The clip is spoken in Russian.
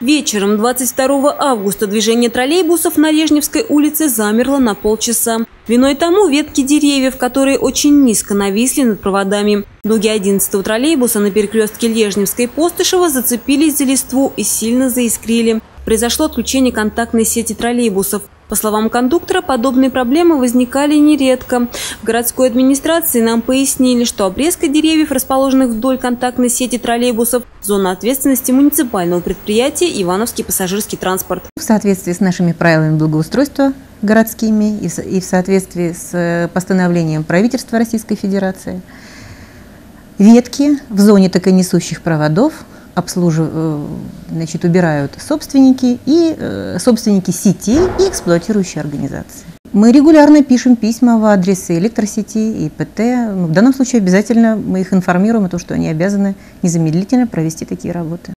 Вечером 22 августа движение троллейбусов на Лежневской улице замерло на полчаса. Виной тому ветки деревьев, которые очень низко нависли над проводами. Дуги 11-го троллейбуса на перекрестке Лежневской и Постышева зацепились за листву и сильно заискрили. Произошло отключение контактной сети троллейбусов. По словам кондуктора, подобные проблемы возникали нередко. В городской администрации нам пояснили, что обрезка деревьев, расположенных вдоль контактной сети троллейбусов, зона ответственности муниципального предприятия «Ивановский пассажирский транспорт». В соответствии с нашими правилами благоустройства городскими и в соответствии с э, постановлением правительства Российской Федерации, ветки в зоне токонесущих проводов обслуживают, э, значит, убирают собственники и э, собственники сетей и эксплуатирующие организации. Мы регулярно пишем письма в адрес электросети и ПТ. Ну, в данном случае обязательно мы их информируем о том, что они обязаны незамедлительно провести такие работы.